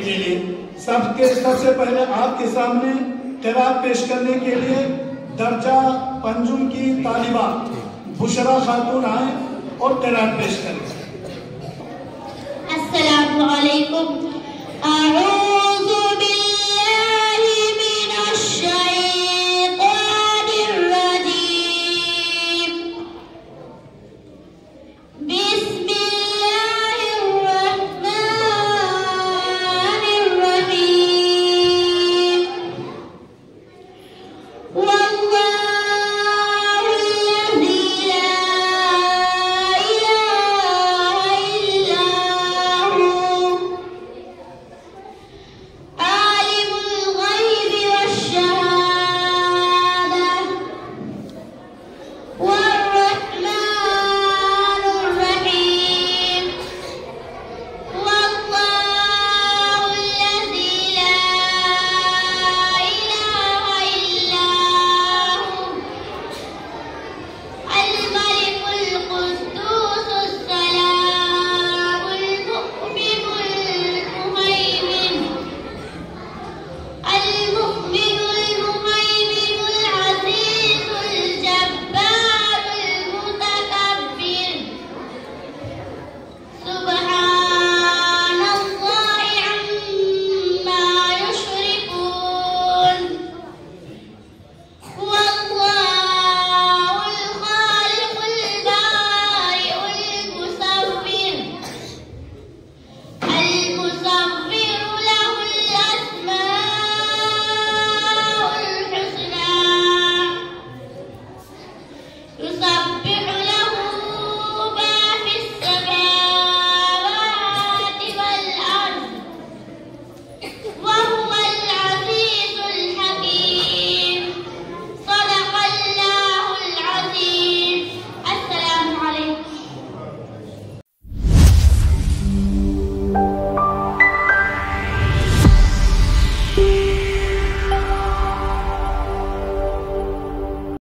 के लिए। सबके, सबसे पहले आपके सामने किरात पेश करने के लिए दर्जा पंजुम की तालिबा बुशरा खातून आए और किरात पेश करें।